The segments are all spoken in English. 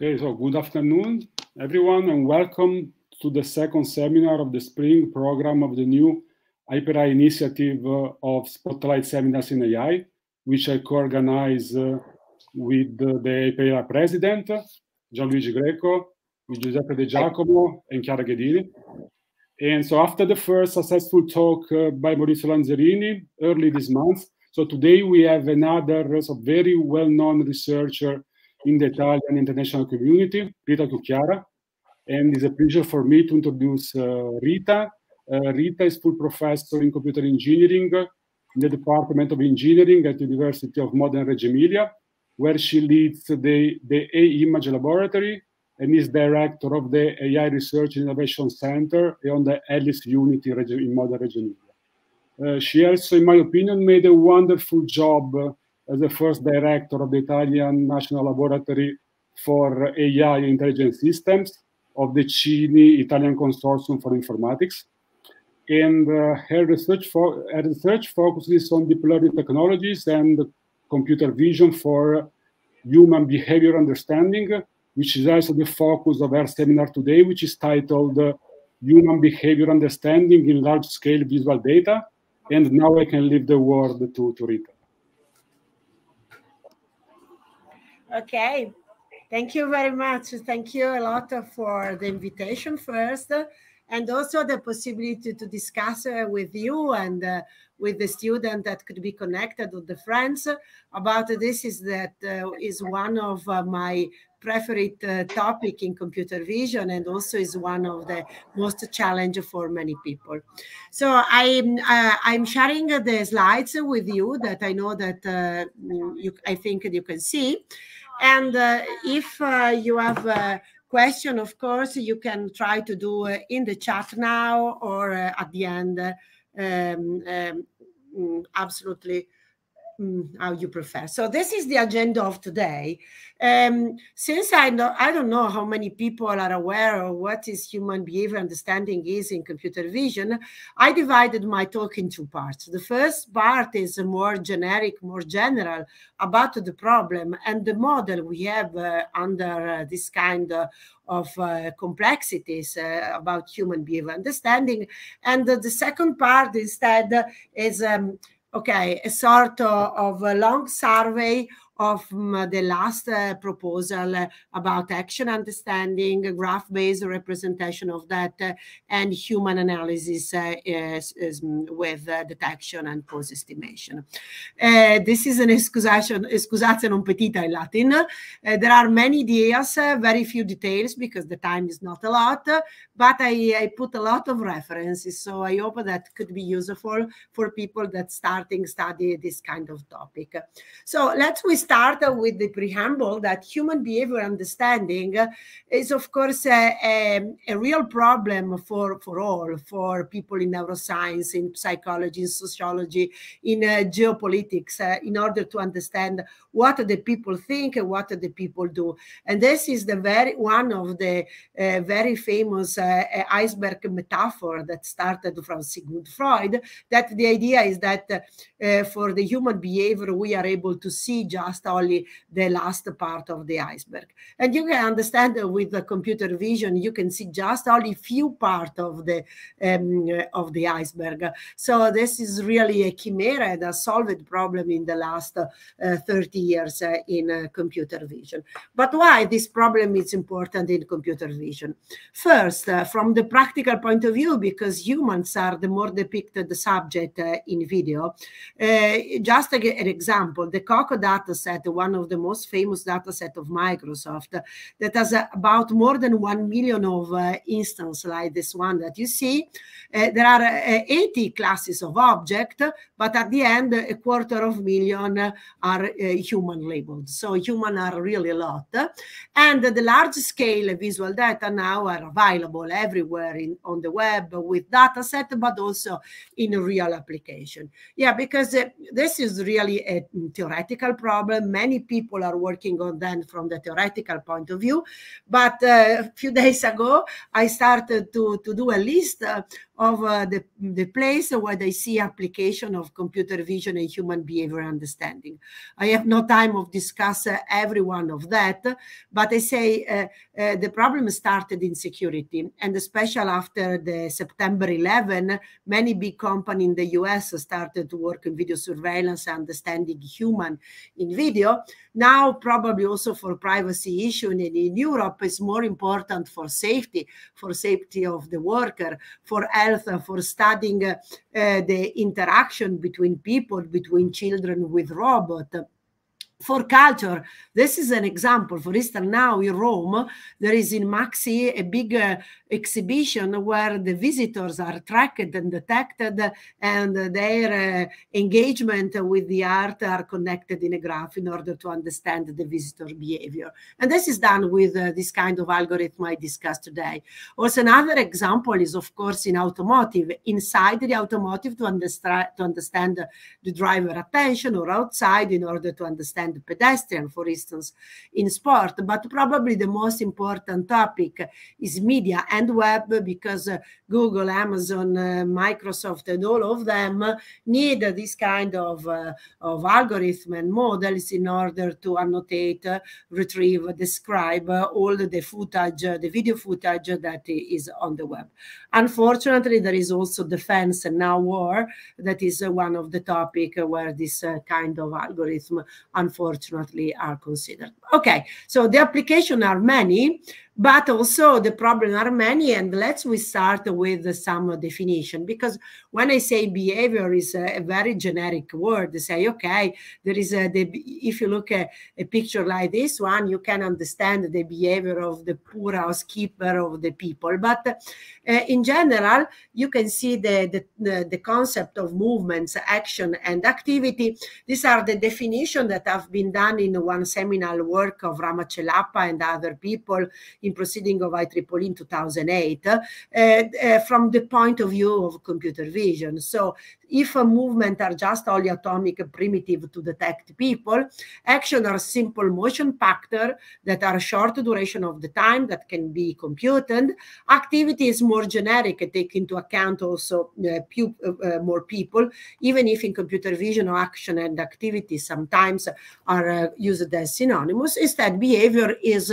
Okay, so good afternoon, everyone, and welcome to the second seminar of the spring program of the new AIxIA initiative uh, of Spotlight Seminars in AI, which I co-organize uh, with uh, the AIxIA president, Gianluigi Greco, with Giuseppe De Giacomo and Chiara Ghidini. And so after the first successful talk by Maurizio Lenzerini early this month, so today we have another so very well-known researcher in the Italian international community, Rita Cucchiara. And it's a pleasure for me to introduce uh, Rita. Uh, Rita is full professor in computer engineering in the Department of Engineering at the University of Modena Reggio Emilia, where she leads the, the A-Image Laboratory and is director of the AI Research Innovation Center on the Alice Unity in Modena Reggio Emilia. Uh, she also, in my opinion, made a wonderful job as the first director of the Italian National Laboratory for AI Intelligent Systems of the CINI Italian Consortium for Informatics. And uh, her, research fo her research focuses on deep learning technologies and computer vision for human behavior understanding, which is also the focus of our seminar today, which is titled uh, Human Behavior Understanding in Large-Scale Visual Data. And now I can leave the word to, to Rita. Okay. Thank you very much. Thank you a lot for the invitation first, and also the possibility to discuss uh, with you and uh, with the student that could be connected with the friends about this is that uh, is one of uh, my preferred uh, topic in computer vision and also is one of the most challenge for many people so i'm uh, i'm sharing the slides with you that i know that you i think you can see and uh, if uh, you have a question, of course, you can try to do uh, in the chat now or at the end. Um, um, mm, absolutely Mm, how you prefer. So this is the agenda of today. Um, since I know, I don't know how many people are aware of what is human behavior understanding is in computer vision. I divided my talk in two parts. The first part is more generic, more general about the problem and the model we have uh, under uh, this kind of uh, complexities uh, about human behavior understanding. And the second part instead is um, okay, a sort of, a long survey of um, the last uh, proposal about action understanding, graph-based representation of that, uh, and human analysis uh, mm, with detection and pose estimation. This is an excusatio non petita in Latin. there are many ideas, very few details because the time is not a lot, but I, I, put a lot of references, so I hope that could be useful for people that starting study this kind of topic. So let's we start with the preamble that human behavior understanding is, of course, a, a, a, real problem for, for all, for people in neuroscience, in psychology, in sociology, in uh, geopolitics, uh, in order to understand what the people think and what the people do. And this is the very one of the uh, very famous uh, iceberg metaphor that started from Sigmund Freud, that the idea is that uh, for the human behavior, we are able to see just only the last part of the iceberg. And you can understand with the computer vision, you can see just only few part of the um, of the iceberg. So this is really a chimera and a solved problem in the last uh, 30 years uh, in uh, computer vision. But why this problem is important in computer vision? First, uh, from the practical point of view, because humans are the more depicted subject uh, in video. Uh, just an example, the COCO dataset, one of the most famous data set of Microsoft, that has about more than 1 million of uh, instances like this one that you see. Uh, there are uh, 80 classes of object, but at the end, a quarter of million are human labeled. So human are really a lot. And the large scale visual data now are available everywhere in, on the web with data set, but also in a real application. Yeah, because uh, this is really a theoretical problem Many people are working on them from the theoretical point of view. But uh, a few days ago, I started to, to do a list uh, of uh, the, the place where they see application of computer vision and human behavior understanding. I have no time of discuss uh, every one of that, but I say uh, uh, the problem started in security, and especially after the September 11, many big companies in the US started to work in video surveillance, understanding human in video. Now, probably also for privacy issue in, in Europe, is more important for safety, for safety of the worker, for health, for studying uh, the interaction between people, between children with robot for culture, this is an example. For instance, now in Rome, there is in MAXXI a big uh, exhibition where the visitors are tracked and detected and their uh, engagement with the art are connected in a graph in order to understand the visitor behavior. And this is done with uh, this kind of algorithm I discussed today. Also, another example is, of course, in automotive, inside the automotive to, understand, to understand the driver attention or outside in order to understand the pedestrian, for instance, in sport. But probably the most important topic is media and web because uh, Google, Amazon, uh, Microsoft, and all of them need this kind of, uh, of algorithm and models in order to annotate, retrieve, describe all the footage, the video footage that is on the web. Unfortunately, there is also defense and now war that is one of the topic where this kind of algorithm, unfortunately, are considered. Okay, so the application are many but also the problem are many and let's we start with some definition because when i say behavior is a, very generic word they say okay there is a the, if you look at a picture like this one you can understand the behavior of the poor housekeeper of the people. But uh, in general you can see the, the the concept of movements action and activity. These are the definition that have been done in one seminal work of Rama Chellappa and other people in proceeding of IEEE in 2008 uh, uh, from the point of view of computer vision. So if a movement are just only atomic primitive to detect people, action are simple motion factor that are short duration of the time that can be computed. Activity is more generic, take into account also uh, pew, uh, uh, more people, even if in computer vision action and activity sometimes are uh, used as synonymous. Instead, behavior is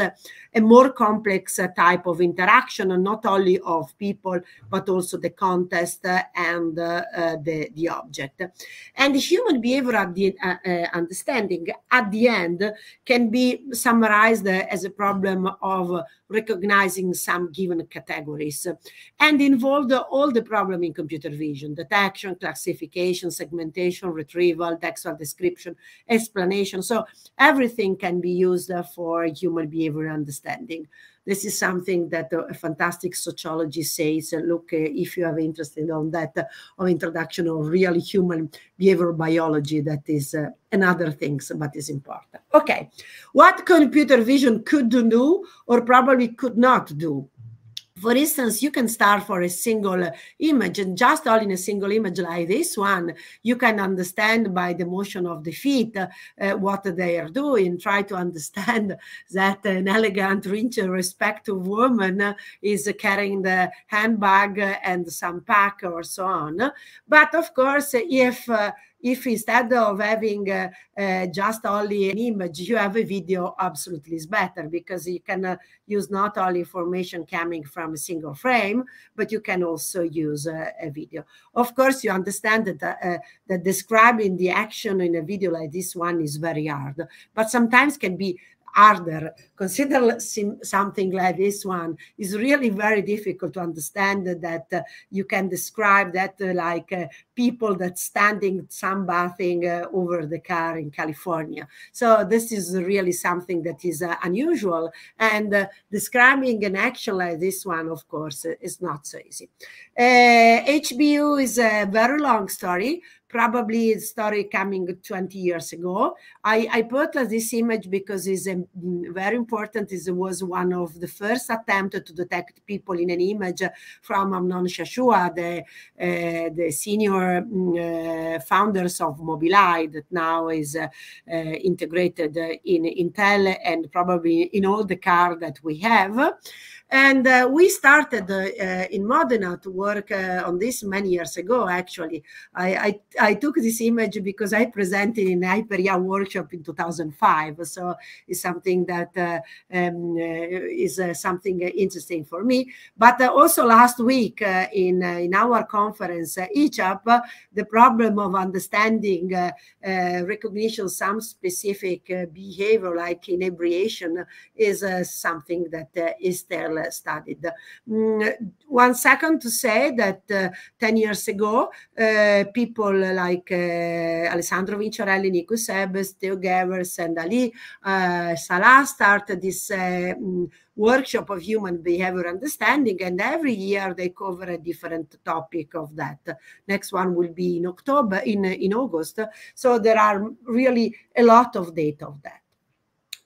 a more complex uh, type of interaction, and not only of people, but also the context and uh, the the, object. And human behavior the uh, uh, understanding at the end can be summarized as a problem of recognizing some given categories and involved all the problem in computer vision, detection, classification, segmentation, retrieval, textual description, explanation. So everything can be used for human behavior understanding this is something that a fantastic sociologist says, uh, look, uh, if you are interested on that, uh, of introduction of real human behavioral biology, that is another things, but is important. Okay, what computer vision could do or probably could not do? For instance, you can start for a single image and just all in a single image like this one, you can understand by the motion of the feet uh, what they are doing, try to understand that an elegant, rich, respectful woman is carrying the handbag and some pack or so on. But of course, if uh, if instead of having uh, uh, just only an image, you have a video, absolutely is better because you can uh, use not only information coming from a single frame, but you can also use uh, a video. Of course, you understand that, uh, that describing the action in a video like this one is very hard, but sometimes can be harder. Consider something like this one is really very difficult to understand that uh, you can describe that uh, like uh, people that standing sunbathing uh, over the car in California. So this is really something that is uh, unusual and uh, describing an action like this one, of course, is not so easy. HBU is a very long story, probably a story coming 20 years ago. I, I put this image because it's um, very important. It was one of the first attempts to detect people in an image from Amnon Shashua, the, uh, the senior uh, founders of Mobileye that now is uh, uh integrated in Intel and probably in all the car that we have. And uh, we started uh, in Modena to work uh, on this many years ago, actually. I, I, I, took this image because I presented in AIxIA workshop in 2005. So it's something that uh, um, uh, is uh, something interesting for me. But uh, also last week in, in our conference, ICIAP, the problem of understanding recognition some specific behavior like inebriation is something that is still studied. Mm, one second to say that uh, 10 years ago, uh, people like uh, Alessandro Vinciarelli, Nicu Sebe, Theo Gevers, and Ali Salah started this mm, workshop of human behavior understanding and every year they cover a different topic of that. Next one will be in october in in august. So there are really a lot of data of that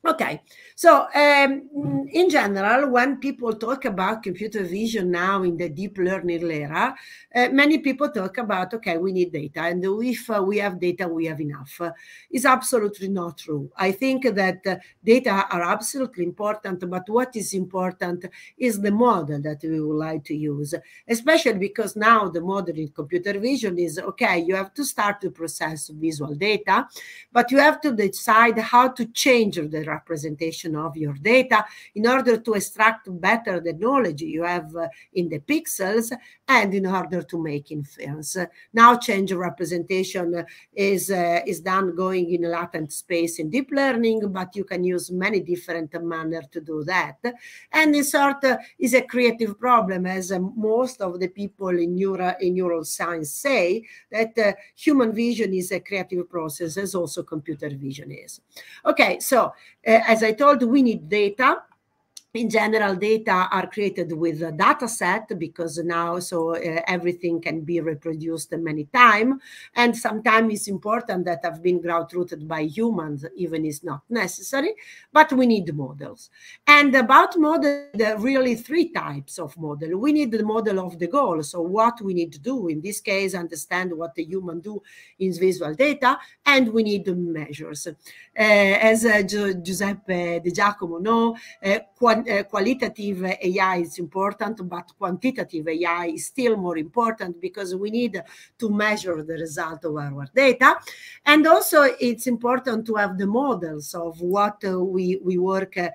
Okay, so um, in general, when people talk about computer vision now in the deep learning era, uh, many people talk about, okay, we need data, and if uh, we have data, we have enough. Uh, it's absolutely not true. I think that uh, data are absolutely important, but what is important is the model that we would like to use, especially because now the model in computer vision is, okay, you have to start to process visual data, but you have to decide how to change the representation of your data. In order to extract better the knowledge you have uh, in the pixels and in order to make inference. Now change representation is, uh, is done going in latent space in deep learning, but you can use many different manner to do that. And in sort is a creative problem as uh, most of the people in, neuro, in neuroscience say that uh, human vision is a creative process as also computer vision is. Okay, so uh, as I told, we need data in general data are created with a data set because now so uh, everything can be reproduced many times and sometimes it's important that have been ground rooted by humans even is not necessary but we need models. And about model there are really three types of model. We need the model of the goal. So what we need to do in this case understand what the human do in visual data and we need the measures. Uh, as uh, Giuseppe De Giacomo know uh, qualitative AI is important, but quantitative AI is still more important because we need to measure the result of our data. And also it's important to have the models of what uh, we, we work uh,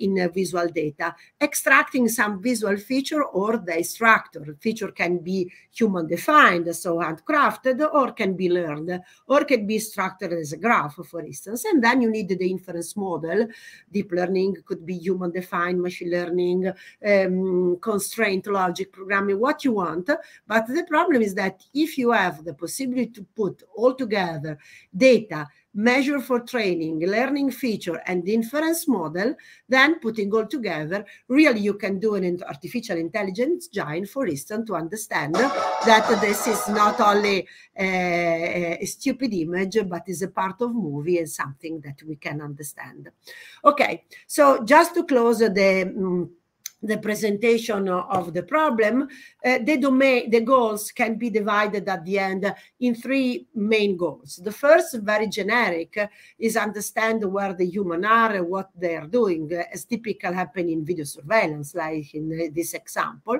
in visual data, extracting some visual feature or the structure. Feature can be human defined, so handcrafted, or can be learned, or can be structured as a graph, for instance. And then you need the inference model. Deep learning could be human defined, machine learning, um, constraint logic programming, what you want. But the problem is that if you have the possibility to put all together data measure for training, learning feature, and inference model, then putting all together, really you can do an artificial intelligence giant, for instance, to understand that this is not only a, a stupid image, but is a part of movie and something that we can understand. Okay, so just to close the um, the presentation of the problem, uh, the domain, the goals can be divided at the end in three main goals. The first, very generic, is understand where the human are, what they are doing, as typical happen in video surveillance, like in this example.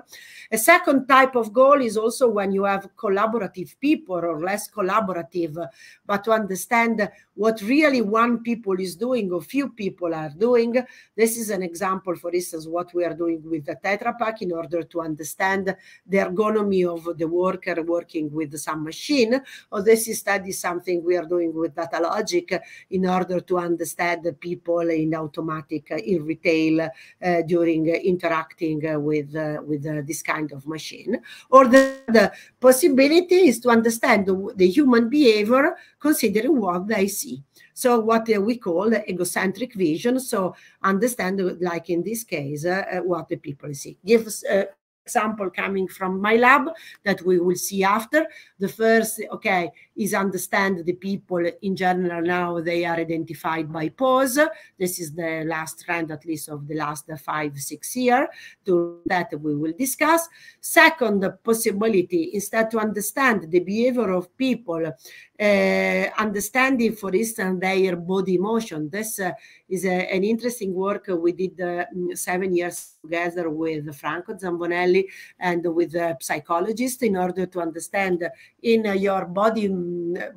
A second type of goal is also when you have collaborative people or less collaborative, but to understand what really one people is doing or few people are doing. This is an example, for instance, what we are doing with the Tetra Pak in order to understand the ergonomy of the worker working with some machine. Or this is study something we are doing with Datalogic in order to understand the people in automatic, in retail uh, during interacting with, uh, with uh, this kind of machine. Or the, the possibility is to understand the, the human behavior considering what they see. So what uh, we call egocentric vision. So understand, like in this case, uh, uh what the people see. Give uh, example coming from my lab that we will see after. The first, okay, is understand the people in general now they are identified by pose. This is the last trend, at least of the last five, six years, to that we will discuss. Second possibility, is that to understand the behavior of people, uh, understanding, for instance, their body motion. This uh, is a, an interesting work we did uh, seven years together with Franco Zambonelli and with a psychologist in order to understand in your body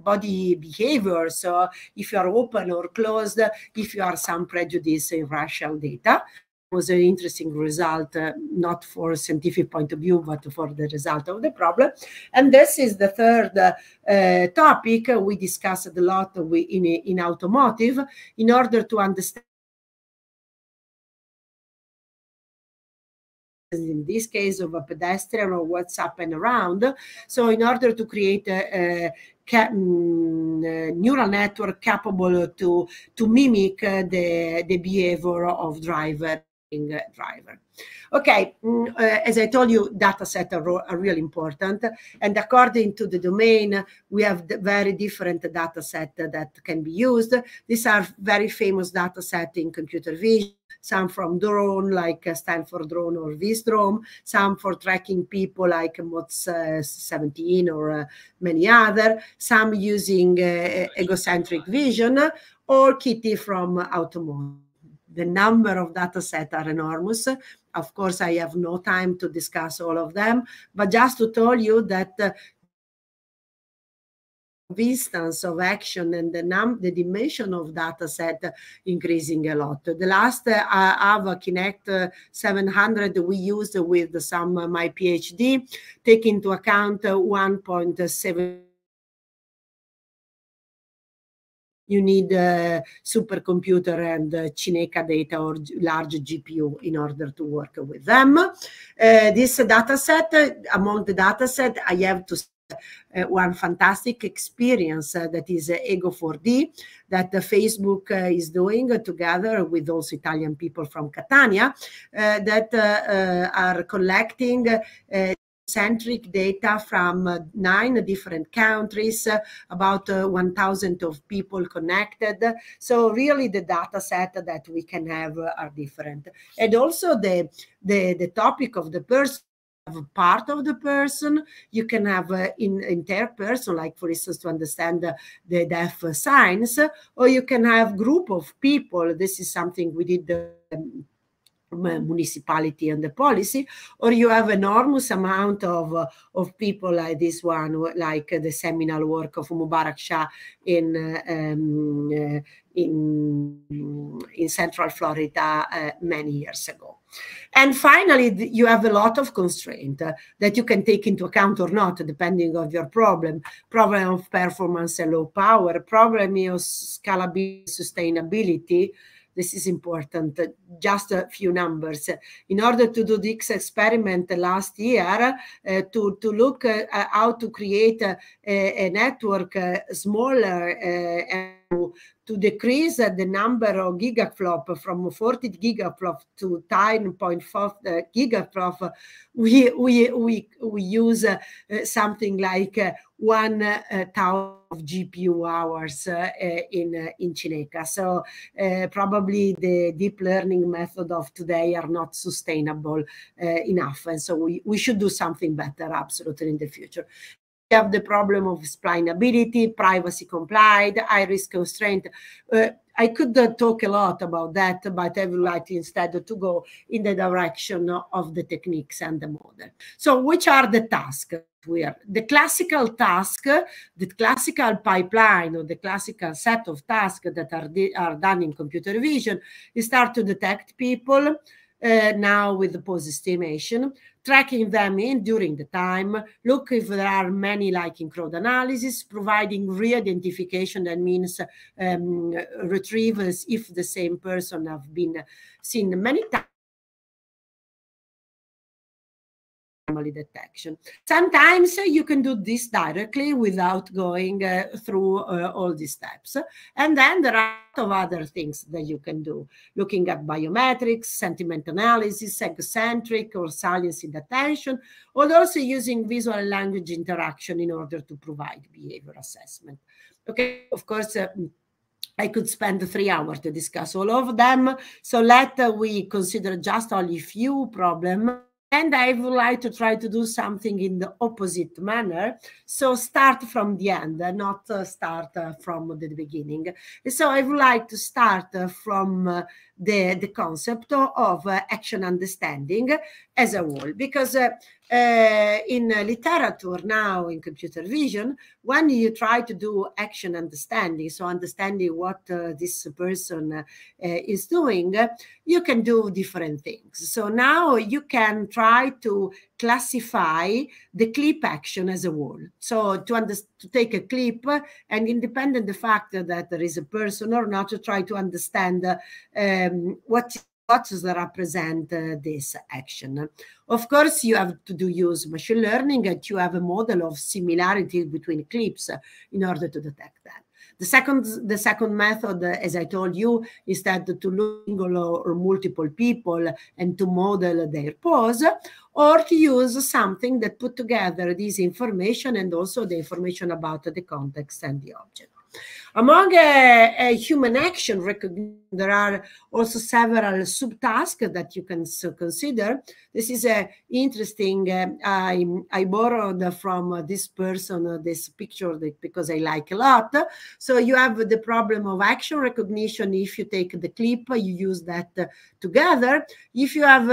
body behavior. So if you are open or closed, if you are some prejudice in racial data was an interesting result, uh, not for a scientific point of view, but for the result of the problem. And this is the third uh, topic we discussed a lot in, in automotive in order to understand in this case of a pedestrian or what's up and around. So in order to create a, a mm, neural network capable to, to mimic the, the behavior of driver driver. Okay, uh, as I told you, data sets are, are, really important. And according to the domain, we have very different data set that can be used. These are very famous data set in computer vision, some from drone like Stanford drone or Visdrone, some for tracking people like MOTS uh, 17 or uh, many other, some using uh, egocentric vision or KITTI from automotive the number of data sets are enormous. Of course, I have no time to discuss all of them, but just to tell you that uh, instance of action and the num the dimension of data set increasing a lot. The last uh, Ava Kinetics uh, 700 we used with some uh, my PhD take into account uh, 1.7 you need a supercomputer and Cineca data or large GPU in order to work with them. Uh, this data set, among the data set, I have to uh, one fantastic experience uh, that is uh, Ego4D that the Facebook uh, is doing together with those Italian people from Catania uh, that uh, are collecting centric data from uh, nine different countries, uh, about uh, 1,000 of people connected. So really the data set that we can have are different. And also the, the, the topic of the person part of the person. You can have uh, in entire person like for instance to understand the, the deaf signs or you can have group of people. This is something we did um, municipality and the policy, or you have enormous amount of, uh, of people like this one, like uh, the seminal work of Mubarak Shah in, uh, um, uh, in, in Central Florida uh, many years ago. And finally, you have a lot of constraint uh, that you can take into account or not, depending on your problem. Problem of performance and low power, problem of scalability, sustainability, this is important. Just a few numbers. In order to do this experiment last year, uh, to, to look uh, how to create a, a network uh, smaller uh, to decrease the number of gigaflop from 40 gigaflop to 10.4 gigaflop, we, we, we, we use uh, something like uh, 1,000 of GPU hours uh, in, uh, in Cineca. So uh, probably the deep learning method of today are not sustainable uh, enough. And so we, we should do something better absolutely in the future have the problem of explainability, privacy complied, iris constraint. Uh, I could uh, talk a lot about that, but I would like instead to go in the direction of the techniques and the model. So which are the tasks? We are the classical task, the classical pipeline or the classical set of tasks that are, are done in computer vision is start to detect people, uh, now with the pose estimation, tracking them in during the time, look if there are many like in crowd analysis, providing re-identification that means um, retrievals if the same person have been seen many times anomaly detection. Sometimes you can do this directly without going uh, through uh, all these steps. And then there are of other things that you can do, looking at biometrics, sentiment analysis, egocentric or saliency attention, or also using visual language interaction in order to provide behavior assessment. Okay, of course, uh, I could spend three hours to discuss all of them. So let uh, we consider just only few problems and I would like to try to do something in the opposite manner. So start from the end, not uh, start uh, from the beginning. So I would like to start uh, from the, the concept of action understanding as a whole, because uh, uh, in literature now in computer vision, when you try to do action understanding, so understanding what uh, this person uh, is doing, you can do different things. So now you can try to classify the clip action as a whole. So to, to take a clip and independent the fact that there is a person or not, to try to understand um, what what represent uh, this action. Of course, you have to do use machine learning and you have a model of similarity between clips in order to detect that. The second, the second method, as I told you, is that to look or multiple people and to model their pose, or to use something that put together this information and also the information about the context and the object. Among a, a human action recognition, there are also several subtasks that you can so consider. This is a interesting. Uh, I I borrowed from uh, this person uh, this picture because I like a lot. So you have the problem of action recognition. If you take the clip, you use that uh, together. If you have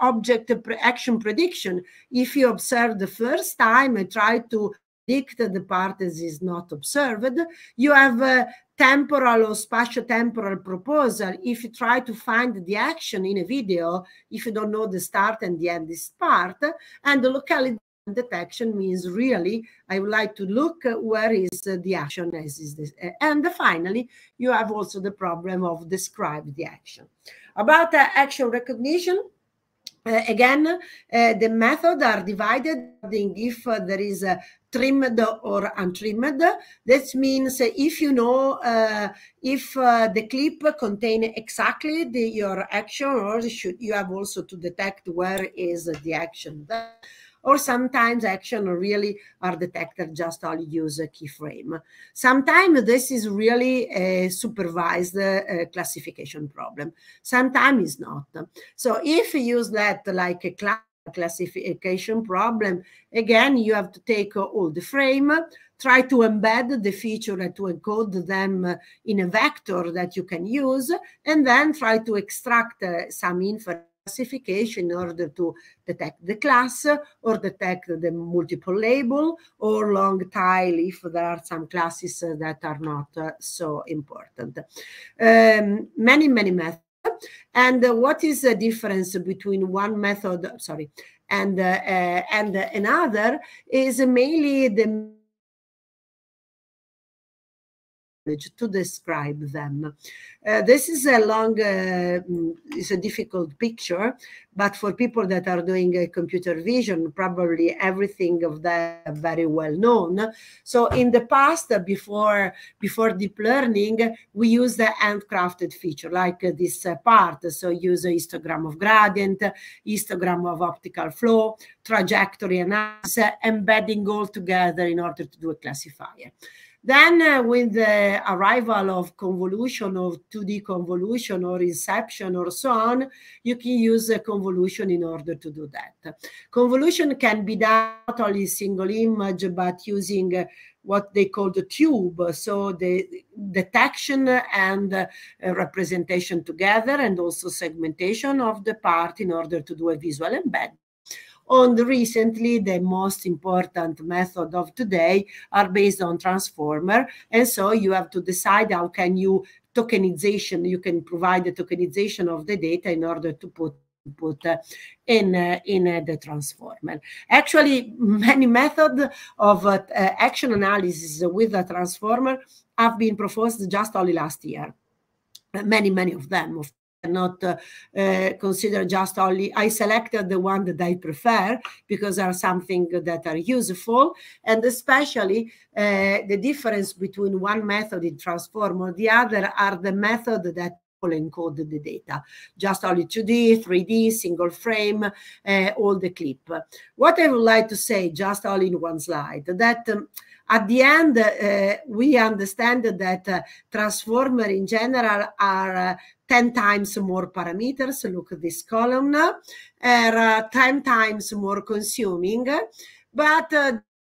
object action prediction, if you observe the first time and try to the part is not observed. You have a temporal or spatio-temporal proposal. If you try to find the action in a video, if you don't know the start and the end is part, and the locality detection means really I would like to look where is the action as is this. And finally, you have also the problem of describe the action. About uh, action recognition, uh, again, uh, the method are divided if uh, there is a trimmed or untrimmed. That means if you know uh, if uh, the clip contain exactly the, your action or should you have also to detect where is the action or sometimes action really are detected just only use a keyframe. Sometimes this is really a supervised uh, classification problem. Sometimes it's not. So if you use that like a class classification problem, again, you have to take all the frame, try to embed the feature and to encode them in a vector that you can use, and then try to extract uh, some info classification in order to detect the class or detect the multiple label or long tail if there are some classes that are not uh, so important. Um, many, many methods. And what is the difference between one method, sorry, and, uh and another is mainly the to describe them. Uh, this is a long, uh, mm, it's a difficult picture, but for people that are doing a computer vision, probably everything of that very well known. So in the past, uh, before before deep learning, we use the handcrafted feature like uh, this uh, part. So use a histogram of gradient, histogram of optical flow, trajectory analysis, embedding all together in order to do a classifier. Then uh, with the arrival of convolution of 2D convolution or inception or so on, you can use a convolution in order to do that. Convolution can be done not only single image, but using uh, what they call the tube. So the detection and uh, representation together and also segmentation of the part in order to do a visual embed on the recently the most important method of today are based on transformer. And so you have to decide how can you tokenization you can provide the tokenization of the data in order to put put uh, in uh, in uh, the transformer. Actually many methods of uh, action analysis with the transformer have been proposed just only last year. Many many of them of cannot uh, uh, consider just only I selected the one that I prefer because are something that are useful. And especially uh, the difference between one method in transform or the other are the method that encode the data. Just only 2d 3d single frame uh, all the clip. What i would like to say just all in one slide that um, at the end, uh, we understand that uh, transformer in general are uh, 10 times more parameters. Look at this column, are 10 times more consuming, but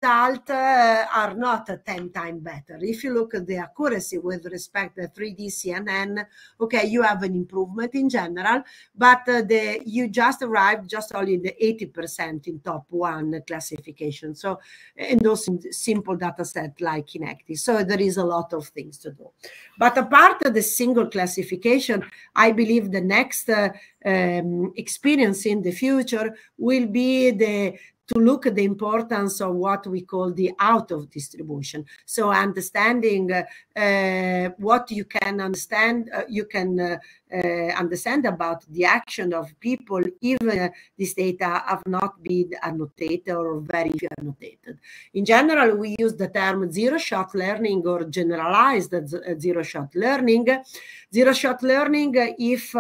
result uh, are not 10 times better. If you look at the accuracy with respect to 3D CNN, okay, you have an improvement in general, but uh, the you just arrived just only the 80% in top one classification. So in those simple data set like Kinetics. So there is a lot of things to do. But apart of the single classification, I believe the next uh, um, experience in the future will be the to look at the importance of what we call the out of distribution. So understanding uh, uh, what you can understand, uh, you can uh, uh, understand about the action of people, even uh, this data have not been annotated or very few annotated. In general, we use the term zero-shot learning or generalized zero-shot learning. Zero-shot learning if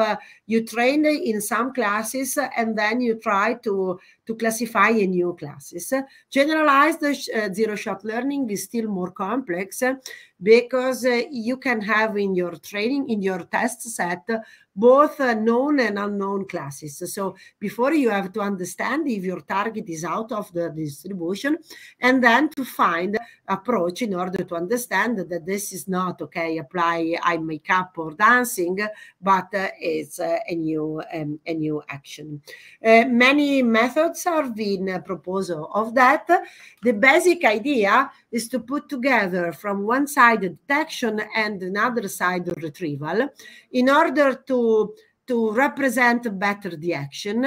you train in some classes and then you try to to classify a new classes. Generalized uh, zero-shot learning is still more complex because uh, you can have in your training, in your test set, both uh, known and unknown classes. So before you have to understand if your target is out of the distribution and then to find approach in order to understand that this is not okay apply eye makeup or dancing but uh, it's uh, a new um, a new action uh, many methods are being proposed of that the basic idea is to put together from one side detection and another side retrieval in order to to represent better the action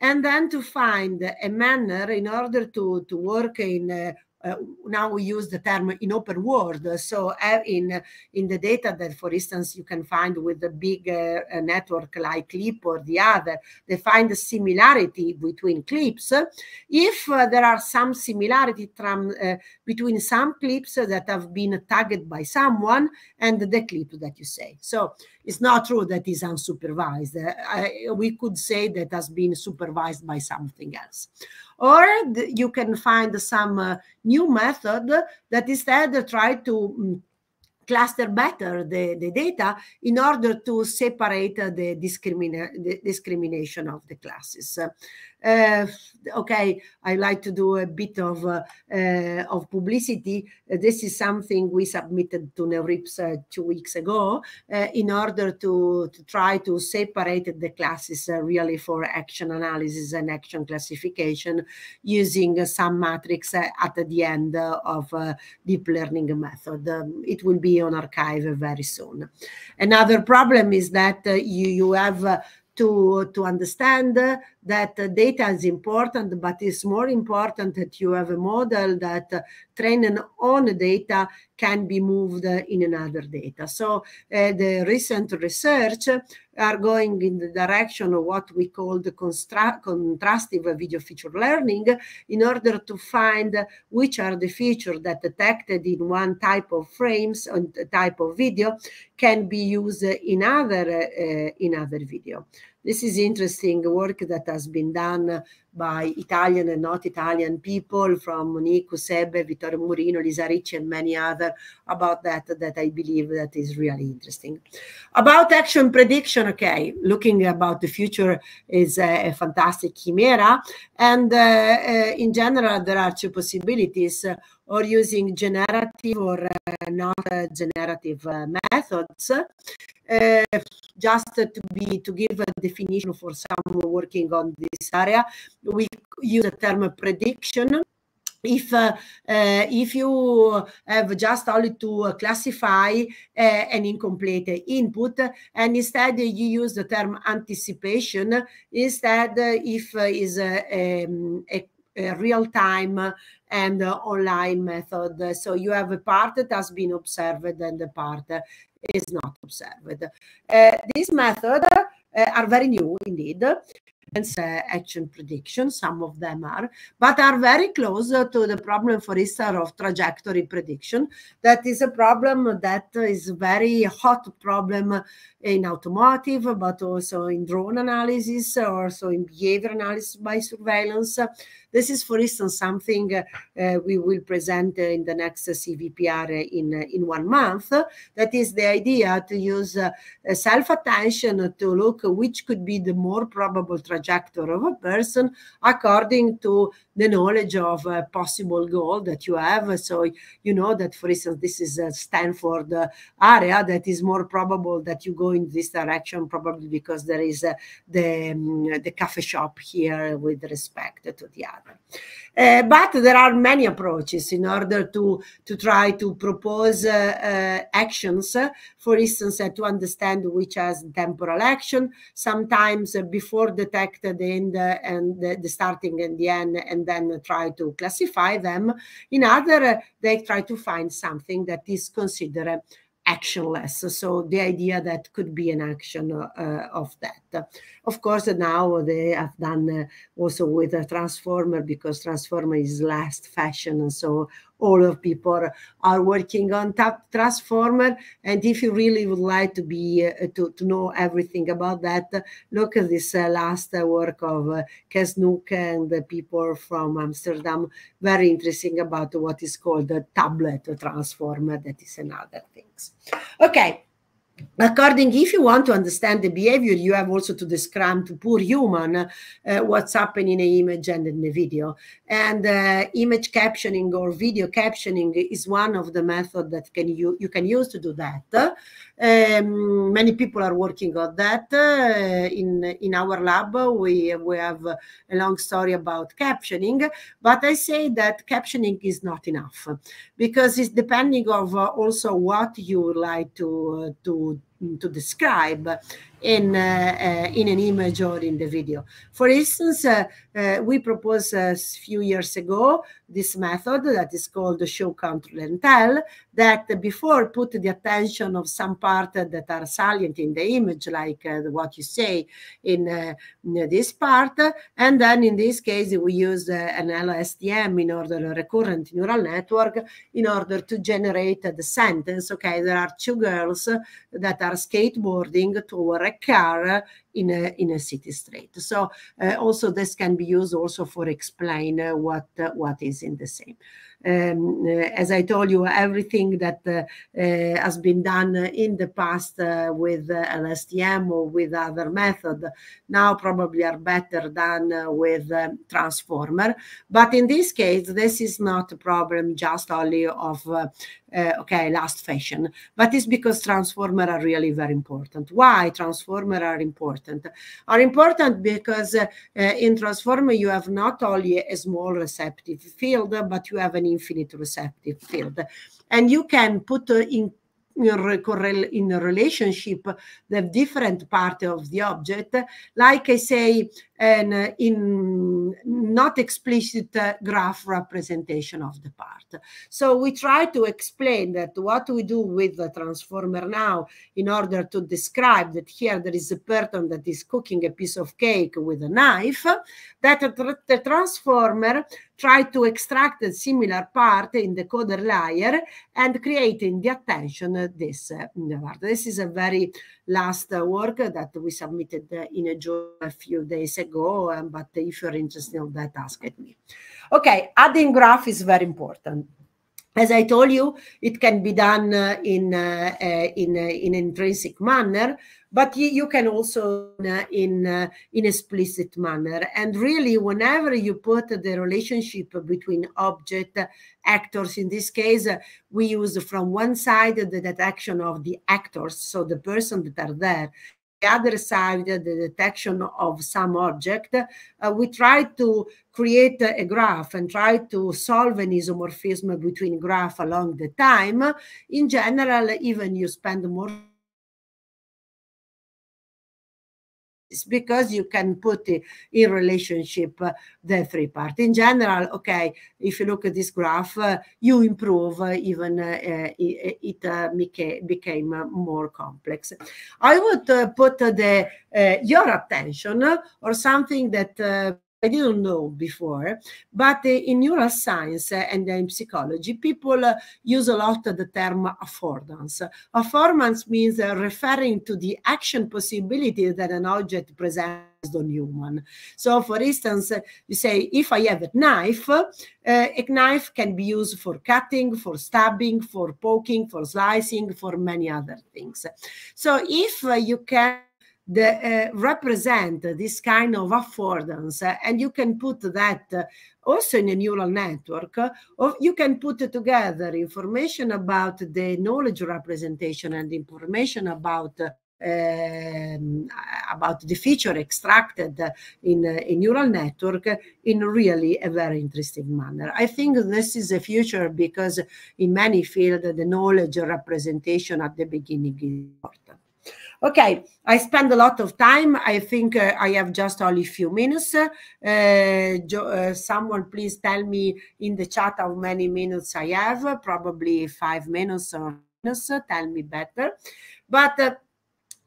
and then to find a manner in order to, to work in uh, uh, uh, now we use the term in open world. So uh, in in the data that, for instance, you can find with a big uh, network like CLIP or the other, they find a similarity between clips. If uh, there are some similarity from, uh, between some clips that have been tagged by someone and the clip that you say. So it's not true that is unsupervised. Uh, we could say that has been supervised by something else or you can find some uh, new method that instead try to mm, cluster better the, the data in order to separate the, discrimina the discrimination of the classes. Uh, okay, I like to do a bit of uh, uh, of publicity. Uh, this is something we submitted to NeurIPS uh, two weeks ago uh, in order to, to try to separate the classes really for action analysis and action classification using some matrix at the end of deep learning method. Um, it will be on arXiv very soon. Another problem is that you, you have to, to understand that data is important, but it's more important that you have a model that trained on data can be moved in another data. So uh, the recent research are going in the direction of what we call the contrastive video feature learning in order to find which are the features that detected in one type of frames and type of video can be used in other uh, in other video. This is interesting work that has been done by Italian and not Italian people from Nicu Sebe, Vittorio Murino, Elisa Ricci, and many other about that, that I believe that is really interesting. About action prediction, okay, looking about the future is a, a fantastic chimera. And uh, uh, in general, there are two possibilities or using generative or uh, not generative uh, methods. Uh, just to be to give a definition for someone working on this area, we use the term prediction if uh, uh, if you have just only to classify uh, an incomplete input and instead you use the term anticipation instead if is a, um, a, a real and online method so you have a part that has been observed and the part is not observed. Uh, this method are very new indeed action prediction, some of them are, but are very close to the problem, for instance, of trajectory prediction. That is a problem that is a very hot problem in automotive, but also in drone analysis, also in behavior analysis by surveillance. This is, for instance, something uh, we will present in the next CVPR in, in one month. That is the idea to use uh, self-attention to look which could be the more probable trajectory of a person according to the knowledge of a possible goal that you have. So you know that, for instance, this is a Stanford area that is more probable that you go in this direction, probably because there is the, um, the cafe shop here with respect to the other. Uh, but there are many approaches in order to, to try to propose uh, uh, actions, for instance, to understand which has temporal action, sometimes before detect the end and the, the, starting and the end, and then try to classify them. In other, they try to find something that is considered actionless. So the idea that could be an action uh, of that. Of course, now they have done uh, also with a transformer because transformer is last fashion, and so all of people are working on tap transformer. And if you really would like to be uh, to, to know everything about that, look at this uh, last uh, work of uh, Cees Snoek and the people from Amsterdam. Very interesting about what is called the tablet transformer. That is another things. Okay according if you want to understand the behavior you have also to describe to poor human uh, what's happening in the image and in the video. And uh, image captioning or video captioning is one of the method that can you you can use to do that um, many people are working on that uh, in in our lab. We we have a long story about captioning but i say that captioning is not enough because it's depending of uh, also what you like to to to describe in, uh, uh, in an image or in the video. For instance, uh, we proposed a few years ago this method that is called the show, control, and tell, that before put the attention of some part that are salient in the image, like what you say in, in, this part. And then in this case, we use an LSTM in order, a recurrent neural network, in order to generate the sentence. Okay, there are two girls that are skateboarding toward a car in a, in a city street. So uh, also this can be used also for explain uh, what, uh, what is in the same. Um, as I told you, everything that has been done in the past with LSTM or with other method now probably are better done with transformer. But in this case, this is not a problem just only of uh, okay, last fashion, but it's because transformer are really very important. Why transformer are important? Are important because uh, in transformer you have not only a small receptive field, but you have an infinite receptive field. And you can put uh, in in a relationship the different part of the object like i say and uh, in not explicit uh, graph representation of the part. So we try to explain that what we do with the transformer now in order to describe that here there is a person that is cooking a piece of cake with a knife, that the transformer try to extract a similar part in the coder layer and creating the attention this uh. This is a very last work that we submitted in a a few days ago. Um, but if you're interested in that, ask me. Okay, adding graph is very important. As I told you, it can be done uh, in, uh, uh, in, uh, in intrinsic manner, but you, you can also uh, in, uh, in explicit manner. And really, whenever you put the relationship between object actors, in this case, we use from one side the detection of the actors, so the person that are there, the other side, the detection of some object, uh, we try to create a graph and try to solve an isomorphism between graph along the time. In general, even you spend more because you can put in relationship uh, the three parts. In general, okay, if you look at this graph, uh, you improve uh, even uh, it, it became, became more complex. I would put the your attention or something that I didn't know before, but eh, in neuroscience and in psychology, people eh, use a lot of the term affordance. Affordance means eh, referring to the action possibility that an object presents on human. So, for instance, you say, if I have a knife, uh, a knife can be used for cutting, for stabbing, for poking, for slicing, for many other things. So, if you can the, uh, represent this kind of affordance and you can put that uh, also in a neural network or you can put together information about the knowledge representation and information about um, about the feature extracted in a neural network in really a very interesting manner. I think this is a future because in many fields the knowledge representation at the beginning is important. Okay, I spend a lot of time. I think uh, I have just only a few minutes. Uh, uh, someone please tell me in the chat how many minutes I have. Probably five minutes or minutes. Tell me better. But uh,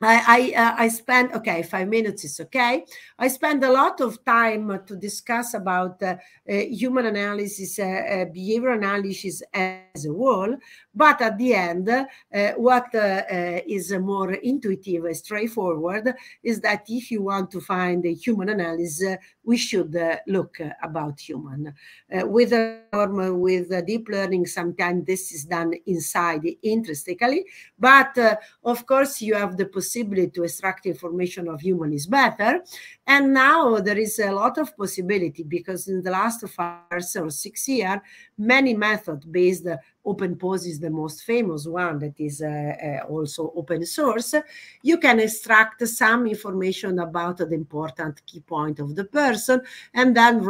I I, uh, I spend okay five minutes is okay. I spend a lot of time to discuss about uh, uh, human analysis, uh, behavior analysis as a whole. But at the end, uh, what uh, uh, is more intuitive, straightforward, is that if you want to find a human analysis, uh, we should look about human. with normal, with deep learning, sometimes this is done inside intrinsically, but of course you have the possibility to extract information of human is better. And now there is a lot of possibility because in the last five or six years, many method-based OpenPose is the most famous one that is uh, uh, also open source. You can extract some information about the important key point of the person and then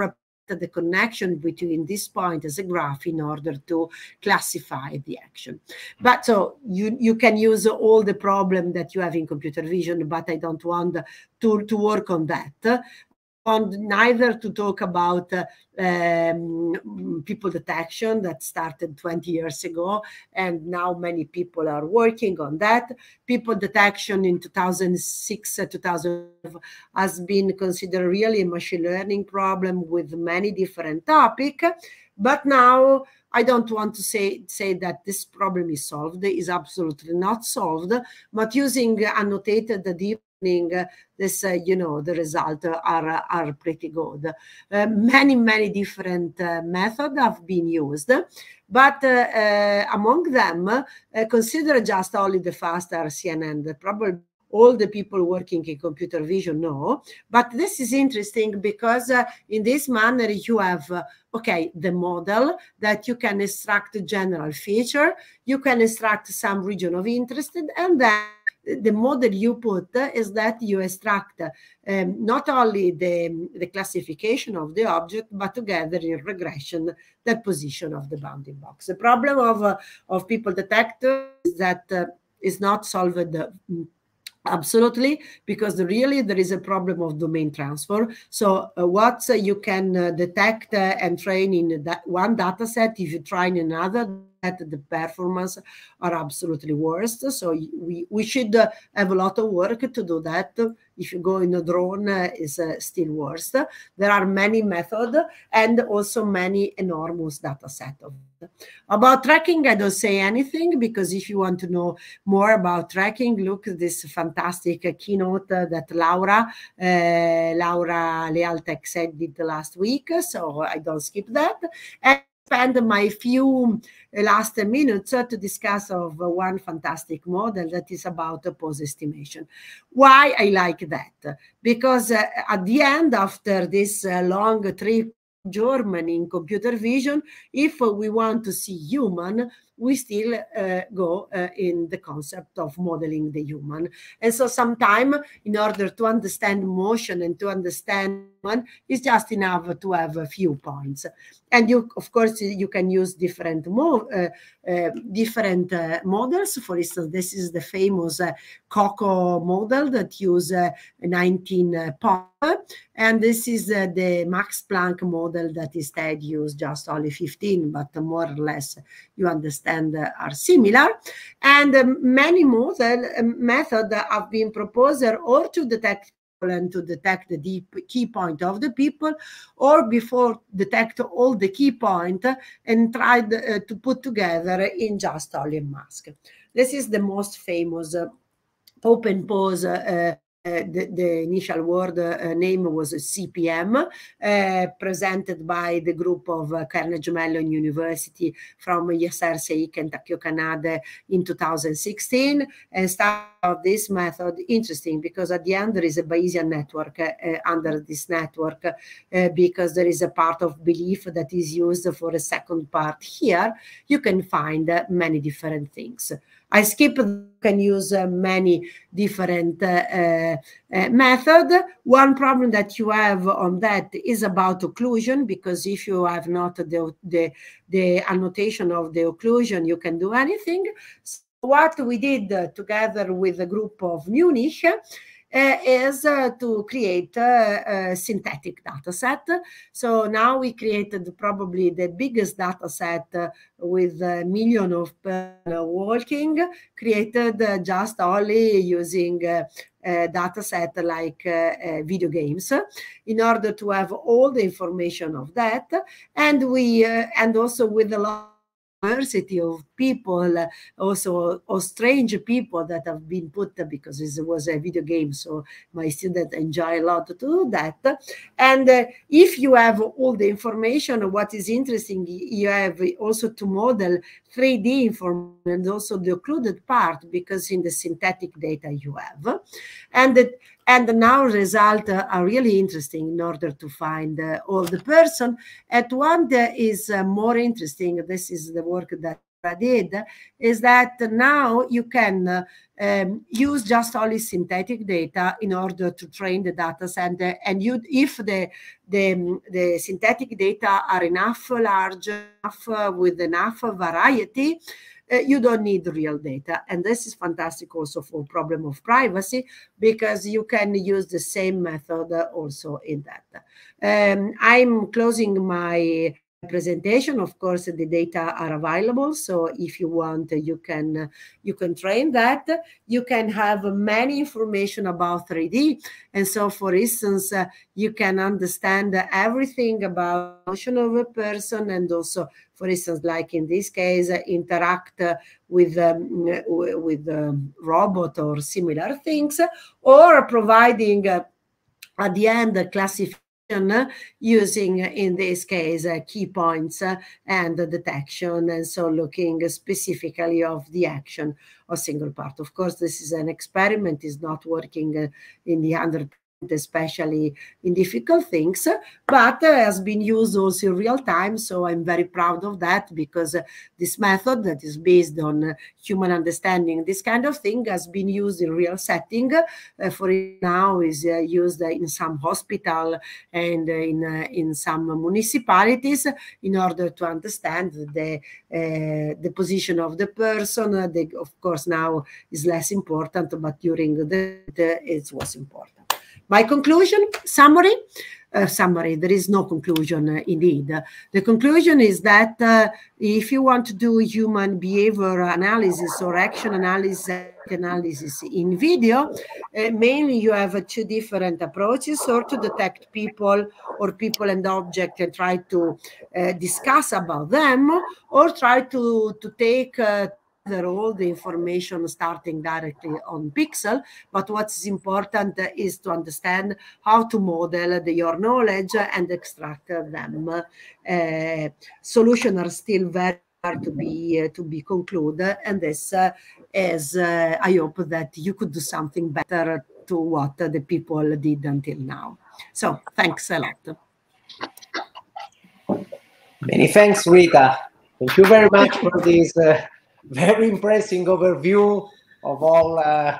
the connection between this point as a graph in order to classify the action. But so you, you can use all the problem that you have in computer vision, but I don't want to, to work on that on neither to talk about uh, um, people detection that started 20 years ago and now many people are working on that. People detection in 2006 uh, 2000 has been considered really a machine learning problem with many different topic but now I don't want to say say that this problem is solved. Is absolutely not solved. But using annotated deep this uh, you know the result are are pretty good uh, many many different uh, methods have been used but among them consider just only the fast RCNN probably all the people working in computer vision know. But this is interesting because uh, in this manner you have, uh, okay, the model that you can extract general feature, you can extract some region of interest, and then the model you put is that you extract um, not only the, the classification of the object, but together in regression, the position of the bounding box. The problem of, uh, of people detector is that uh, is not solved uh, Absolutely, because really there is a problem of domain transfer. So uh, what uh, you can uh, detect and train in that one data set, if you try in the performance are absolutely worst. So we, we should have a lot of work to do that. If you go in a drone, uh, is uh, still worse. There are many methods and also many enormous data set of about tracking, I don't say anything because if you want to know more about tracking, look at this fantastic keynote that Laura, uh, Laura Leal-Taixé said did last week. So I don't skip that. And spend my few uh, last minutes to discuss of one fantastic model that is about pose estimation. Why I like that? Because uh, at the end, after this uh, long trip Germany in computer vision, if we want to see human, we still uh, go uh, in the concept of modeling the human. And so sometimes in order to understand motion and to understand one, it's just enough to have a few points. And you, of course, you can use different mo uh, uh, different uh, models. For instance, this is the famous uh, COCO model that use 19 points and this is uh, the Max Planck model that instead use just only 15, but more or less you understand uh, are similar. And um, many model um, method have been proposed or to detect and to detect the deep key point of the people or before detect all the key point and try uh, to put together in just only mask. This is the most famous uh, open pose uh, uh, the, the, initial word uh, name was CPM, uh, presented by the group of Carnegie Mellon University from Yaser Sheikh and Takeo Kanade in 2016. And start of this method interesting because at the end there is a Bayesian network under this network because there is a part of belief that is used for a second part here. You can find many different things. I skip can use uh, many different uh, uh, uh, method. One problem that you have on that is about occlusion, because if you have not the, the, the annotation of the occlusion, you can do anything. So what we did uh, together with a group of Munich is uh, to create a, a, synthetic data set. So now we created probably the biggest data set uh, with a million of walking, created just only using uh, data set like uh, uh, video games in order to have all the information of that and we and also with a lot diversity of people, also or strange people that have been put because it was a video game. So my students enjoy a lot to do that. And uh, if you have all the information, what is interesting, you have also to model 3D information and also the occluded part because in the synthetic data you have. And the, and now results are really interesting in order to find uh, all the person. At one that is uh, more interesting, this is the work that I did, is that now you can uh, um, use just only synthetic data in order to train the data center. And you, if the, the, the synthetic data are enough large, enough with enough variety, uh, you don't need real data. And this is fantastic also for problem of privacy because you can use the same method also in that. Um, I'm closing my presentation. Of course the data are available so if you want you can you can train that. You can have many information about 3d and so for instance you can understand everything about motion of a person and also for instance, like in this case, interact with um, with um, robot or similar things, or providing uh, at the end a classification using in this case uh, key points uh, and detection and so looking specifically of the action of single part. Of course this is an experiment is not working uh, in the 100 especially in difficult things, but uh, has been used also in real time. So I'm very proud of that because uh, this method that is based on uh, human understanding, this kind of thing has been used in real setting. Uh, for now is uh, used in some hospital and in, uh, in some municipalities in order to understand the, the position of the person. The, of course, now is less important, but during the, the it was important. My conclusion, summary, uh, summary, there is no conclusion uh, indeed. The conclusion is that uh, if you want to do human behavior analysis or action analysis, analysis in video, uh, mainly you have two different approaches or to detect people or people and object and try to uh, discuss about them or try to, to take uh, all the information starting directly on Pixel. But what's important is to understand how to model the, your knowledge and extract them. Uh, solutions are still very hard to be uh, to be concluded, and this uh, is I hope that you could do something better to what the people did until now. So thanks a lot. Many thanks, Rita. Thank you very much for this uh, very impressive overview of all uh,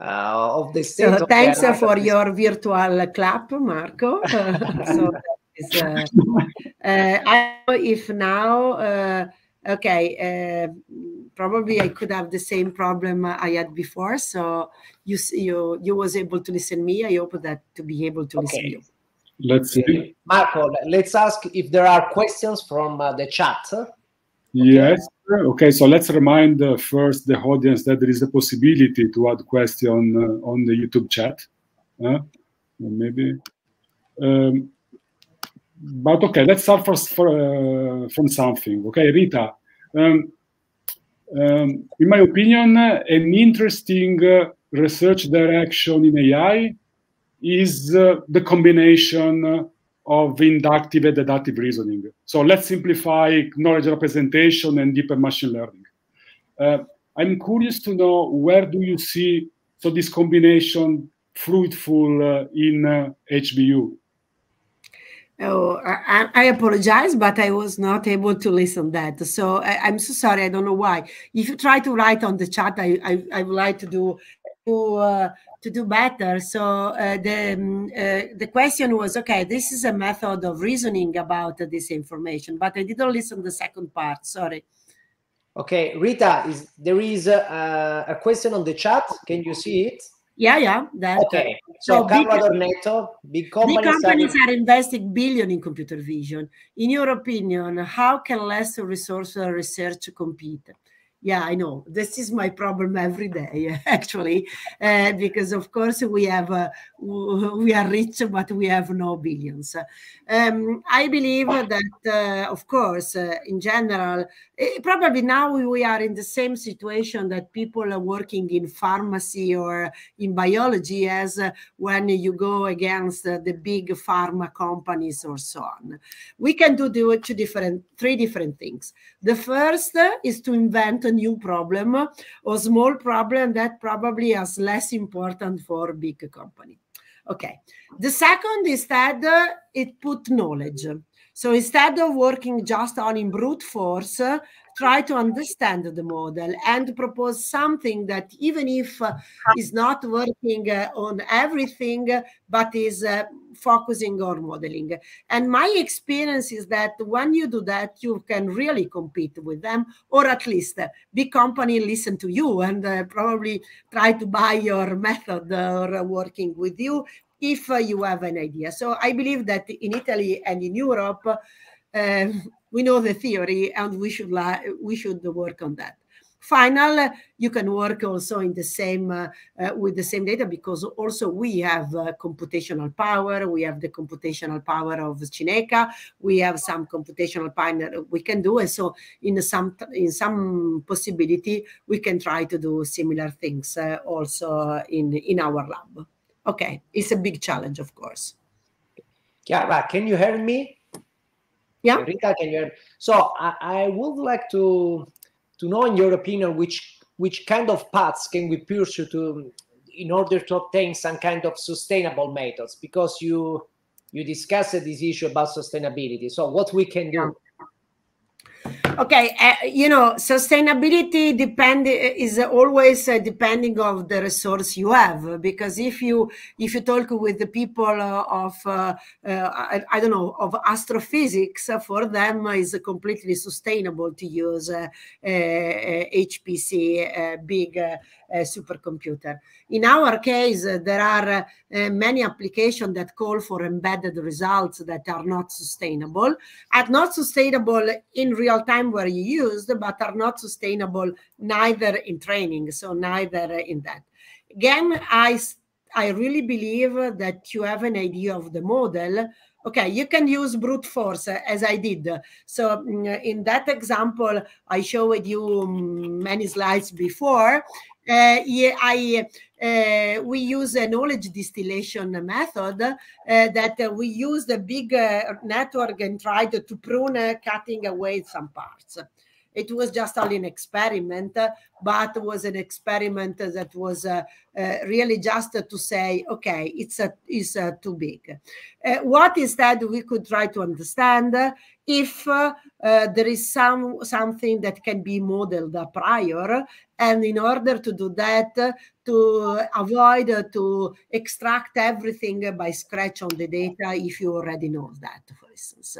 uh, of the state. So of thanks the for your virtual clap, Marco. so is, uh, uh, I know if now, uh, okay, probably I could have the same problem I had before. So you you you was able to listen me. I hope that to be able to okay. listen you. Let's see. Marco, let's ask if there are questions from uh, the chat. Okay. Yes. Okay, so let's remind uh, first the audience that there is a possibility to add question uh, on the YouTube chat. maybe. Um, but okay, let's start first for, uh, from something. Okay, Rita. Um, um, in my opinion, an interesting uh, research direction in AI is uh, the combination of inductive and deductive reasoning. So let's simplify knowledge representation and deeper machine learning. Uh, I'm curious to know where do you see so this combination fruitful uh, in HBU? Oh, I, I, apologize, but I was not able to listen that. So I, am so sorry. I don't know why. If you try to write on the chat, I I, I would like to do to uh, to do better. So uh, the um, uh, the question was okay. This is a method of reasoning about this information, but I didn't listen the second part. Sorry. Okay, Rita, is there is a, a question on the chat? Can you see it? Yeah, yeah. That, okay. So, so big, Adornetto, big companies, big companies are, are, investing billion in computer vision. In your opinion, how can less resource research compete? Yeah i know. This is my problem every day actually uh, because of course we have uh, we are rich but we have no billions. Um, i believe that uh, of course uh, in general eh, probably now we are in the same situation that people are working in pharmacy or in biology as uh, when you go against uh, the big pharma companies or so on. We can do two different three different things the first is to invent a new problem or small problem that probably is less important for big company. Okay. The second is that uh, it put knowledge. So instead of working just on in brute force, uh, try to understand the model and propose something that even if uh, is not working uh, on everything, but is uh, focusing on modeling. And my experience is that when you do that, you can really compete with them, or at least uh, big company listen to you and uh, probably try to buy your method or working with you if you have an idea. So I believe that in Italy and in Europe, um, we know the theory and we should we should work on that. Final you can work also in the same uh, uh, with the same data because also we have uh, computational power. We have the computational power of Cineca we have some computational power we can do. And so in some in some possibility we can try to do similar things uh, also in in our lab. Okay. It's a big challenge of course. Chiara, can you hear me yeah. Rita, can you? So I, I would like to to know, in your opinion, which which kind of paths can we pursue to in order to obtain some kind of sustainable methods? Because you you discussed this issue about sustainability. So what we can do? okay uh, you know sustainability depend is always uh, depending of the resource you have because if you if you talk with the people uh, of uh, uh, I, I, don't know of astrophysics uh, for them is completely sustainable to use hpc big supercomputer in our case there are many applications that call for embedded results that are not sustainable are not sustainable in real time where you used, but are not sustainable neither in training, so neither in that. Again, I, I really believe that you have an idea of the model. Okay, you can use brute force as I did. So mm, in that example, I showed you mm, many slides before. Uh, yeah, I uh, we use a knowledge distillation method uh, that uh, we use the big network and tried to prune, cutting away some parts. It was just only an experiment, but was an experiment that was uh, uh, really just to say, okay, it's a, it's uh, too big. Uh, what instead we could try to understand if uh, uh, there is some something that can be modeled prior, and in order to do that, to avoid to extract everything by scratch on the data if you already know that, for instance.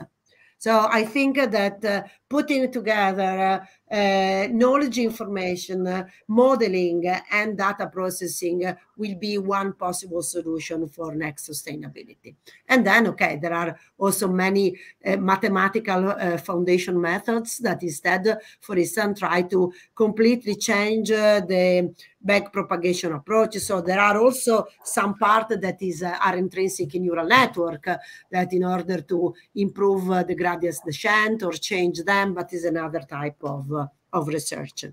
So I think that uh, putting together uh, knowledge information, uh, modeling, and data processing will be one possible solution for next sustainability. And then, okay, there are also many uh, mathematical uh, foundation methods that instead, for instance, try to completely change uh, the back propagation approach. So there are also some part that is uh, are intrinsic in neural network uh, that in order to improve uh, the gradient descent or change them, but is another type of, uh, of research.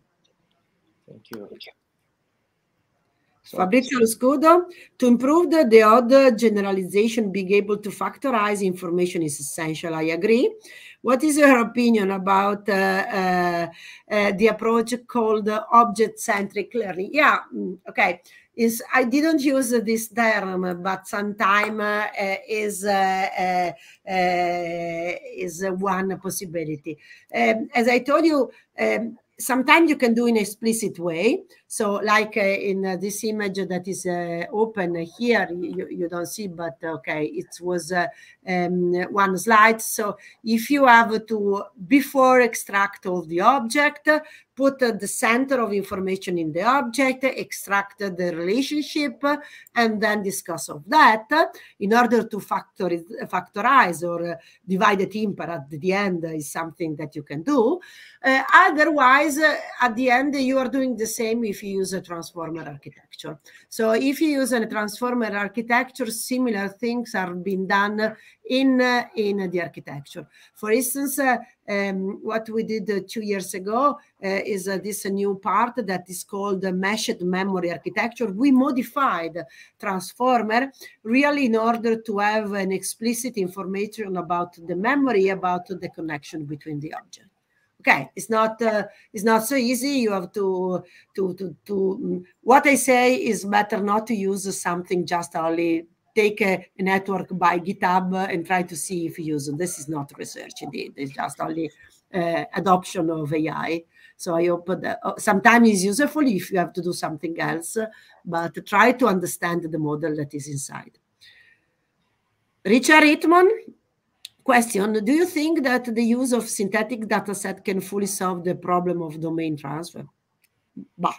Thank you. Fabrizio Scudo, to improve the, the odd generalization, being able to factorize information is essential. I agree. What is your opinion about uh, uh, uh, the approach called object-centric learning? Yeah, mm, okay. Is I didn't use this term, but sometime uh, is uh, uh, is one possibility. Um, as I told you, um, sometimes you can do in explicit way. So like uh, in uh, this image that is uh, open here, you, you don't see, but okay, it was um, one slide. So if you have to, before extract of the object, put the center of information in the object, extract the relationship, and then discuss of that in order to factorize, factorize or divide the timper at the end is something that you can do. Uh, otherwise, at the end, you are doing the same if you use a transformer architecture. So if you use a transformer architecture, similar things are being done in, uh, in the architecture. For instance, uh, um, what we did uh, two years ago uh, is uh, this new part that is called meshed memory architecture. We modified transformer really in order to have an explicit information about the memory, about the connection between the object okay it's not uh, it's not so easy. You have to to to to mm, what i say is better not to use something just only take a, a network by github and try to see if you use it. This is not research indeed. It's just only uh, adoption of ai so i hope that uh, sometimes it's useful if you have to do something else but try to understand the model that is inside. Richard Hitman, Question, do you think that the use of synthetic dataset can fully solve the problem of domain transfer? Bah.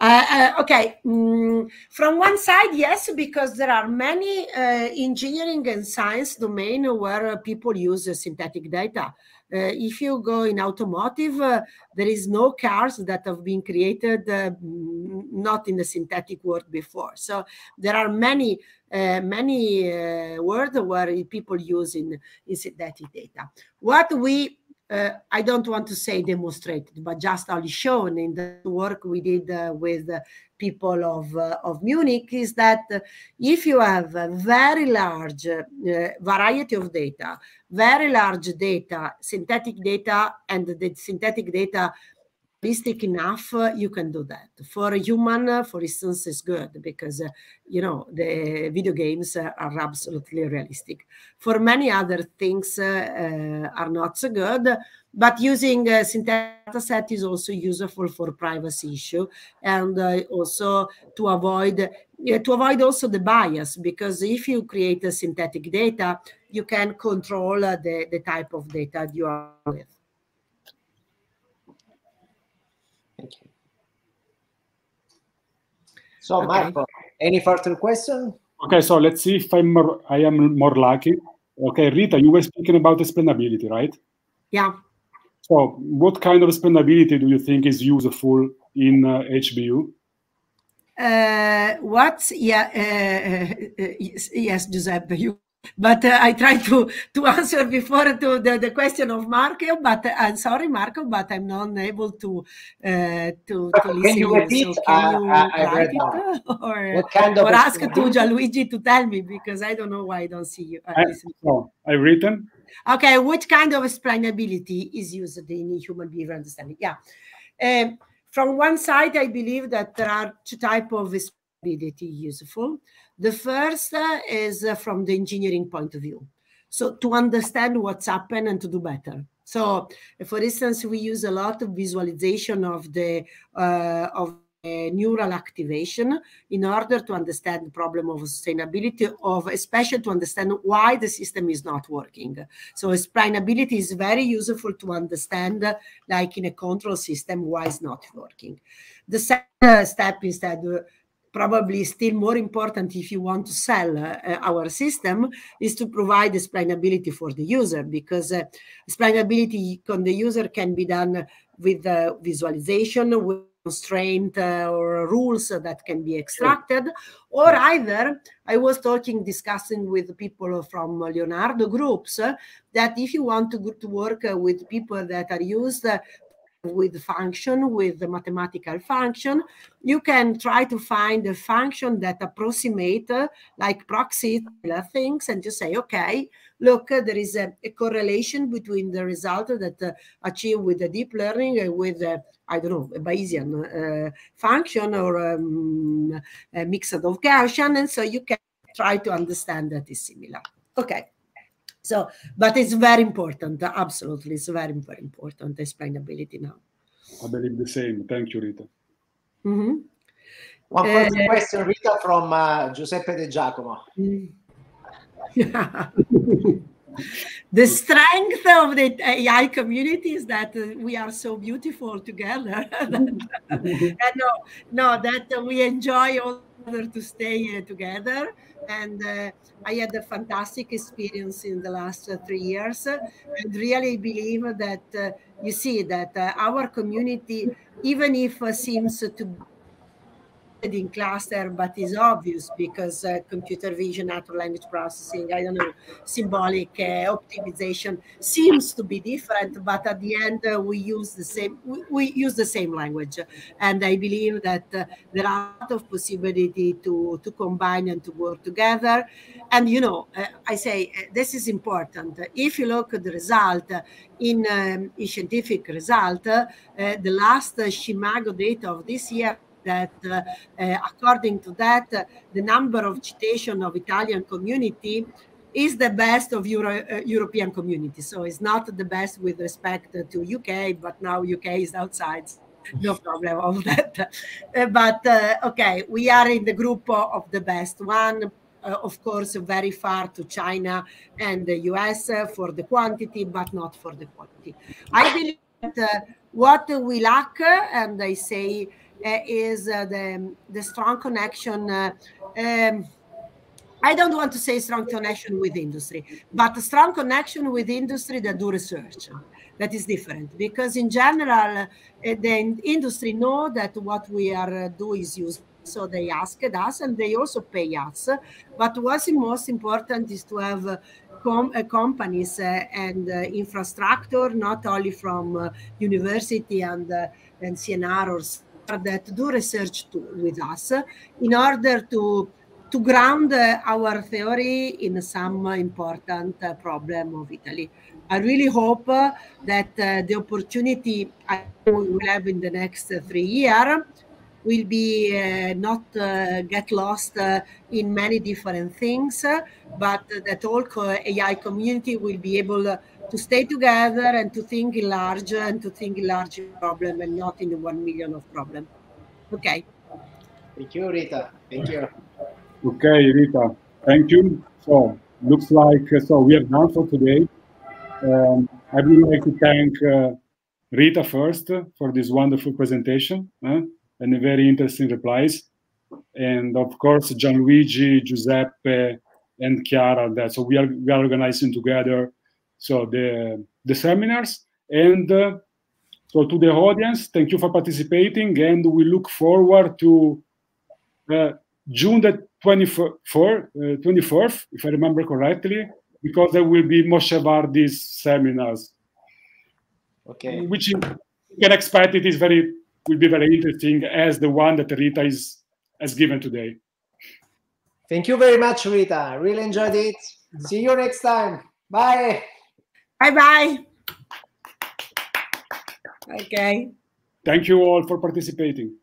Uh, uh, okay, mm, from one side, yes, because there are many uh, engineering and science domain where people use synthetic data. Uh, if you go in automotive, uh, there is no cars that have been created uh, not in the synthetic world before. So there are many, many words where people use in, data. What we uh, I don't want to say demonstrated, but just only shown in the work we did uh, with uh, people of, of Munich is that if you have a very large variety of data, very large data, synthetic data, and the synthetic data realistic enough, uh, you can do that. For a human, uh, for instance, is good because, uh, you know, the video games are absolutely realistic. For many other things are not so good, but using a synthetic set is also useful for privacy issue and also to avoid to avoid also the bias because if you create a synthetic data, you can control the, the type of data you are with. Thank you. So, okay. Marco, any further question? Okay, so let's see if I'm more, I am more lucky. Okay, Rita, you were speaking about explainability, right? Yeah. So, what kind of explainability do you think is useful in uh, HBU? Uh, what? Yeah, uh, uh yes, Giuseppe, you but uh, I try to to answer before to the, the question of Marco. But uh, I'm sorry, Marco, but I'm not able to uh, to, to listen. Can you repeat? So can you I read it, or, what kind or ask to Gianluigi to tell me because I don't know why I don't see you. I, so I written. Okay, which kind of explainability is used in human behavior understanding? Yeah. Um, from one side, I believe that there are two types of explainability useful. The first uh, is uh, from the engineering point of view. So to understand what's happened and to do better. So, for instance, we use a lot of visualization of the uh, of neural activation in order to understand the problem of sustainability of especially to understand why the system is not working so explainability is very useful to understand like in a control system why it's not working the second step instead probably still more important if you want to sell uh, our system is to provide explainability for the user because uh, explainability on the user can be done with uh, visualization with constraint uh, or rules that can be extracted. Or either i was talking discussing with people from leonardo groups uh, that if you want to, to work uh, with people that are used with function, with the mathematical function, you can try to find a function that approximate uh, like proxy things and just say, okay, look, uh, there is a, a, correlation between the result that uh, achieved with the deep learning and with, uh, I don't know, a Bayesian uh, function or um, a mix of Gaussian. And so you can try to understand that is similar. Okay. So, but it's very important. Absolutely, it's very, very important explainability now. I believe the same. Thank you, Rita. Mm-hmm. One uh, question, Rita, from uh, Giuseppe De Giacomo. the strength of the AI community is that uh, we are so beautiful together. that, no, no, that we enjoy all to stay uh, together. And uh, I had a fantastic experience in the last uh, three years. And really believe that you see that our community, even if seems to in cluster, but is obvious because uh, computer vision, natural language processing, I don't know, symbolic uh, optimization seems to be different, but at the end uh, we use the same we, we, use the same language, and I believe that uh, there are a lot of possibility to to combine and to work together. And you know, uh, I say uh, this is important. If you look at the result in, um, in scientific result, the last Scimago data of this year that uh, uh, according to that, uh, the number of citation of Italian community is the best of Euro, uh, European community. So it's not the best with respect to UK, but now UK is outside. No problem of that. Uh, but uh, okay, we are in the group of the best. One, of course, very far to China and the US for the quantity, but not for the quality. I believe that what we lack, and I say uh, is uh, the, the strong connection. Uh, um, I don't want to say strong connection with industry, but a strong connection with industry that do research. That is different because in general, the industry know that what we are do is useful so they asked us and they also pay us but what's most important is to have com uh, companies uh, and uh, infrastructure not only from university and and CNR or that do research to, with us in order to to ground uh, our theory in some important uh, problem of Italy. I really hope uh, that the opportunity I will have in the next three years will be uh, not uh, get lost uh, in many different things, but that all AI community will be able to stay together and to think in large and to think in large problem and not in the one million of problem. Okay. Thank you, Rita. Thank you. Okay, Rita. Thank you. So looks like so we are done for today. Um, I would like to thank uh, Rita first for this wonderful presentation uh, and very interesting replies, and of course Gianluigi, Giuseppe, and Chiara. That so we are we are organizing together so the the seminars and uh, so to the audience, thank you for participating, and we look forward to uh, June the 24th, uh, 24th, if I remember correctly, because there will be Moshe Vardi's seminars. Okay. Which you can expect it is very will be very interesting as the one that Rita is has given today. Thank you very much, Rita. I really enjoyed it. See you next time. Bye. Bye bye. Okay. Thank you all for participating.